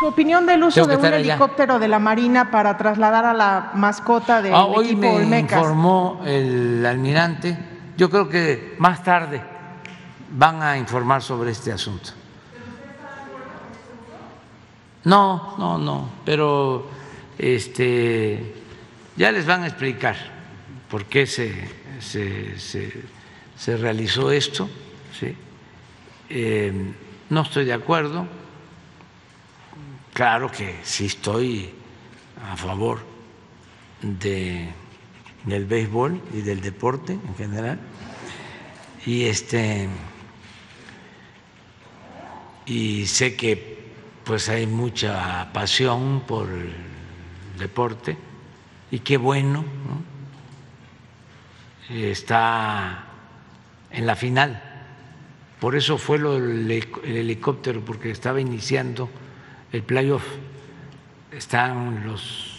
Su opinión del uso de un allá. helicóptero de la Marina para trasladar a la mascota del Ah, hoy equipo me Olmecas. informó el almirante. Yo creo que más tarde van a informar sobre este asunto. No, no, no, pero este ya les van a explicar por qué se, se, se- se realizó esto. ¿sí? Eh, no estoy de acuerdo. Claro que sí estoy a favor de, del béisbol y del deporte en general. Y este y sé que pues hay mucha pasión por el deporte y qué bueno ¿no? está en la final por eso fue lo del helic- el helicóptero porque estaba iniciando el playoff están los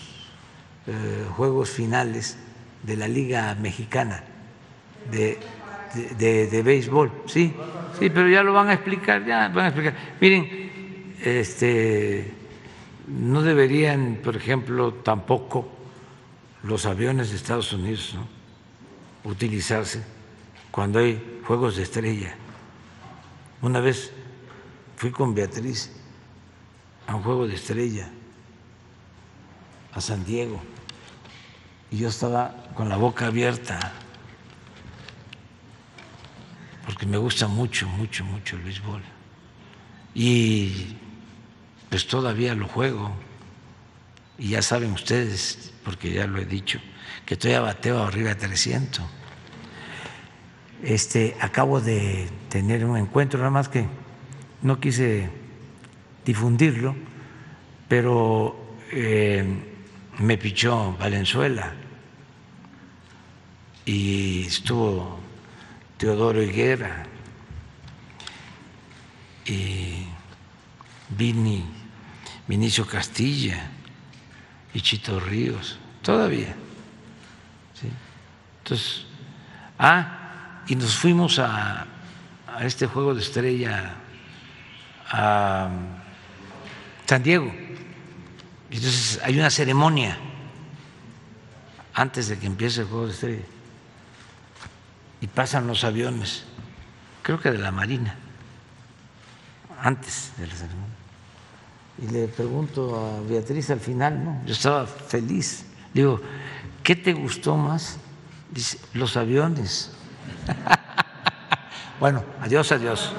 eh, juegos finales de la liga mexicana de, de, de- béisbol sí sí pero ya lo van a explicar ya van a explicar. Miren este, no deberían, por ejemplo, tampoco los aviones de Estados Unidos utilizarse cuando hay juegos de estrella. Una vez fui con Beatriz a un juego de estrella a San Diego y yo estaba con la boca abierta porque me gusta mucho, mucho, mucho el béisbol y pues todavía lo juego. Y ya saben ustedes, porque ya lo he dicho, que todavía bateo arriba de 300. Este, acabo de tener un encuentro, nada más que no quise difundirlo, pero eh, me pichó Valenzuela y estuvo Teodoro Higuera y Vini, Vinicio Castilla y Chito Ríos, todavía. Entonces, ah, y nos fuimos a, a este juego de estrella a San Diego. Entonces hay una ceremonia antes de que empiece el juego de estrella. Y pasan los aviones, creo que de la Marina antes de la ceremonia. Y le pregunto a Beatriz al final, ¿no? Yo estaba feliz. Digo, ¿qué te gustó más? Dice, los aviones. bueno, adiós, adiós.